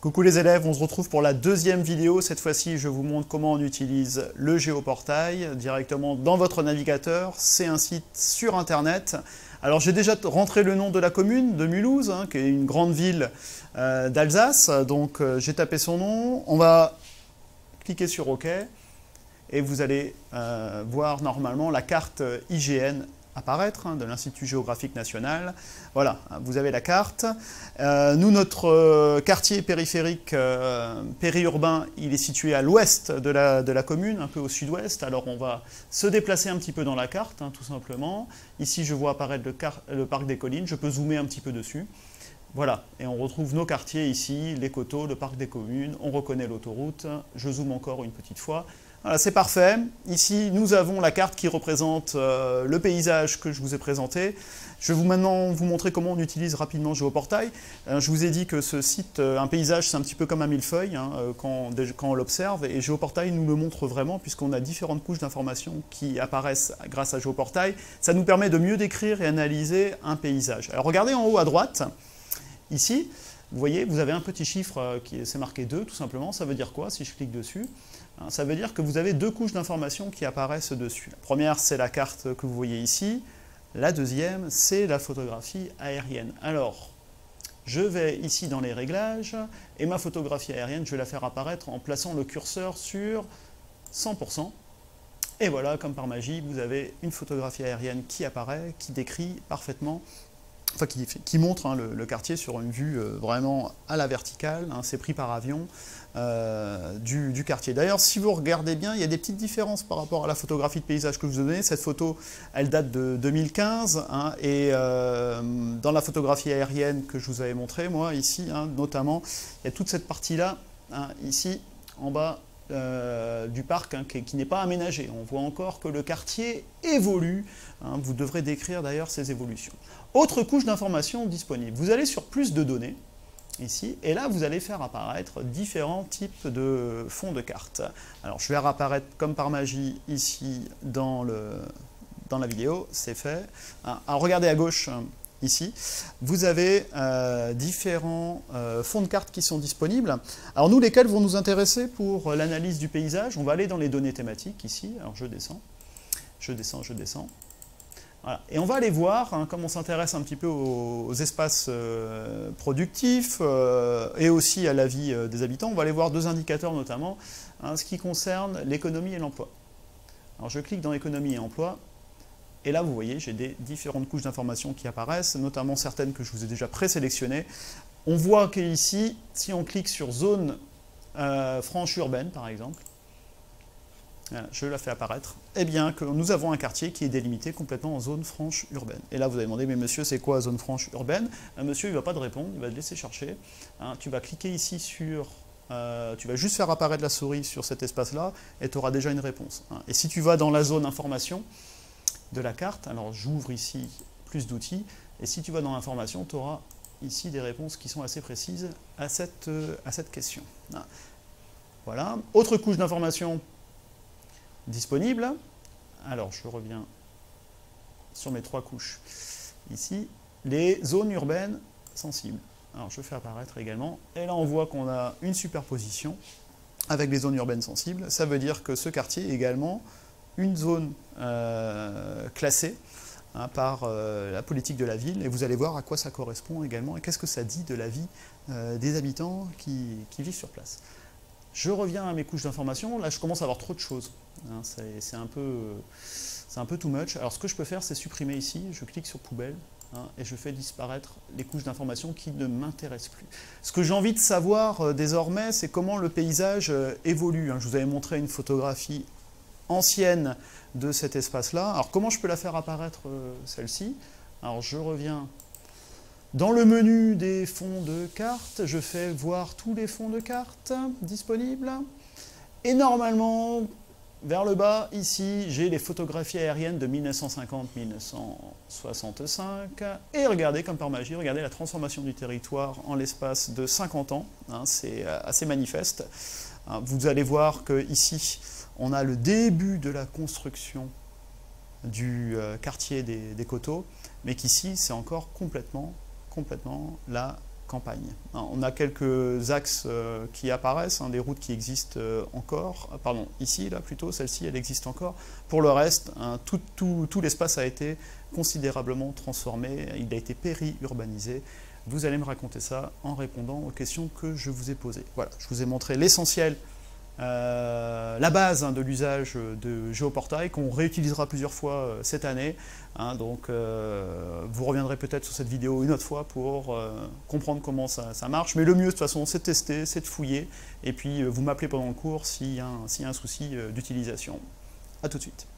Coucou les élèves, on se retrouve pour la deuxième vidéo. Cette fois-ci, je vous montre comment on utilise le géoportail directement dans votre navigateur. C'est un site sur Internet. Alors j'ai déjà rentré le nom de la commune, de Mulhouse, hein, qui est une grande ville euh, d'Alsace. Donc euh, j'ai tapé son nom. On va cliquer sur OK et vous allez euh, voir normalement la carte IGN apparaître hein, de l'Institut géographique national. Voilà, vous avez la carte. Euh, nous, notre euh, quartier périphérique euh, périurbain, il est situé à l'ouest de la, commune, un peu au sud-ouest. Alors on va se déplacer un petit peu dans la carte, hein, tout simplement. Ici, je vois apparaître le parc des collines. Je peux zoomer un petit peu dessus. Voilà, et on retrouve nos quartiers ici, les coteaux, le parc des communes, on reconnaît l'autoroute. Je zoome encore une petite fois. Voilà, c'est parfait. Ici, nous avons la carte qui représente euh, le paysage que je vous ai présenté. Je vais vous maintenant vous montrer comment on utilise rapidement Géoportail. Euh, je vous ai dit que ce site, euh, un paysage, c'est un petit peu comme un millefeuille hein, quand, on l'observe, et Géoportail nous le montre vraiment, puisqu'on a différentes couches d'informations qui apparaissent grâce à Géoportail. Ça nous permet de mieux décrire et analyser un paysage. Alors regardez en haut à droite, ici, vous voyez, vous avez un petit chiffre qui c'est marqué 2, tout simplement. Ça veut dire quoi si je clique dessus? Hein, ça veut dire que vous avez deux couches d'informations qui apparaissent dessus. La première, c'est la carte que vous voyez ici. La deuxième, c'est la photographie aérienne. Alors, je vais ici dans les réglages, et ma photographie aérienne, je vais la faire apparaître en plaçant le curseur sur 100%. Et voilà, comme par magie, vous avez une photographie aérienne qui apparaît, qui décrit parfaitement enfin qui, montre hein, le, quartier sur une vue euh, vraiment à la verticale, hein, c'est pris par avion euh, du, quartier. D'ailleurs, si vous regardez bien, il y a des petites différences par rapport à la photographie de paysage que je vous ai donnée. Cette photo, elle date de 2015, hein, et euh, dans la photographie aérienne que je vous avais montrée, moi, ici, notamment, il y a toute cette partie-là, ici, en bas, du parc qui, qui n'est pas aménagé. On voit encore que le quartier évolue. vous devrez décrire d'ailleurs ces évolutions. Autre couche d'informations disponible. Vous allez sur plus de données, ici, et là vous allez faire apparaître différents types de fonds de cartes. Alors je vais réapparaître comme par magie ici dans, le, dans la vidéo, c'est fait. Ah, alors regardez à gauche ici, vous avez euh, différents euh, fonds de cartes qui sont disponibles. Alors nous, lesquels vont nous intéresser pour l'analyse du paysage? On va aller dans les données thématiques ici, alors je descends, je descends, je descends. Et on va aller voir, hein, comme on s'intéresse un petit peu aux, espaces euh, productifs et aussi à la vie des habitants, on va aller voir deux indicateurs notamment, hein, ce qui concerne l'économie et l'emploi. Alors je clique dans économie et emploi, et là vous voyez, j'ai des différentes couches d'informations qui apparaissent, notamment certaines que je vous ai déjà présélectionnées. On voit qu'ici, si on clique sur zone franche urbaine par exemple, je la fais apparaître, eh bien que nous avons un quartier qui est délimité complètement en zone franche urbaine. Et là, vous allez demander, mais monsieur, c'est quoi zone franche urbaine? Un Monsieur, il ne va pas te répondre, il va te laisser chercher. Hein. tu vas cliquer ici sur... Euh, tu vas juste faire apparaître la souris sur cet espace-là, et tu auras déjà une réponse. Hein. Et si tu vas dans la zone information de la carte, alors j'ouvre ici plus d'outils, et si tu vas dans l'information, tu auras ici des réponses qui sont assez précises à cette, euh, question. Hein. Voilà. Autre couche d'information disponible. Alors, je reviens sur mes trois couches. Ici, les zones urbaines sensibles. Alors, je fais apparaître également. Et là, on voit qu'on a une superposition avec les zones urbaines sensibles. Ça veut dire que ce quartier également une zone euh, classée hein, par euh, la politique de la ville. Et vous allez voir à quoi ça correspond également et qu'est-ce que ça dit de la vie euh, des habitants qui, vivent sur place. Je reviens à mes couches d'information. Là, je commence à avoir trop de choses. Hein, c'est un, peu, un peu too much. Alors, ce que je peux faire, c'est supprimer ici. Je clique sur poubelle hein, et je fais disparaître les couches d'information qui ne m'intéressent plus. Ce que j'ai envie de savoir désormais, c'est comment le paysage évolue. Je vous avais montré une photographie ancienne de cet espace-là. Alors, comment je peux la faire apparaître, euh, celle-ci? Alors, je reviens dans le menu des fonds de cartes, je fais voir tous les fonds de cartes disponibles. Et normalement, vers le bas, ici, j'ai les photographies aériennes de 1950-1965. Et regardez, comme par magie, regardez la transformation du territoire en l'espace de 50 ans. Hein, c'est euh, assez manifeste. Hein, vous allez voir qu'ici, on a le début de la construction du euh, quartier des, coteaux, mais qu'ici, c'est encore complètement complètement la campagne. On a quelques axes qui apparaissent, hein, des routes qui existent encore. Pardon, ici, là plutôt, celle-ci, elle existe encore. Pour le reste, hein, tout, tout l'espace a été considérablement transformé, il a été péri-urbanisé. Vous allez me raconter ça en répondant aux questions que je vous ai posées. Voilà, je vous ai montré l'essentiel, euh, la base hein, de l'usage de Géoportail qu'on réutilisera plusieurs fois euh, cette année. Hein. donc euh, vous reviendrez peut-être sur cette vidéo une autre fois pour comprendre comment ça, marche. Mais le mieux de toute façon c'est de tester, c'est de fouiller. Et puis vous m'appelez pendant le cours s'il y, a un souci d'utilisation. A tout de suite.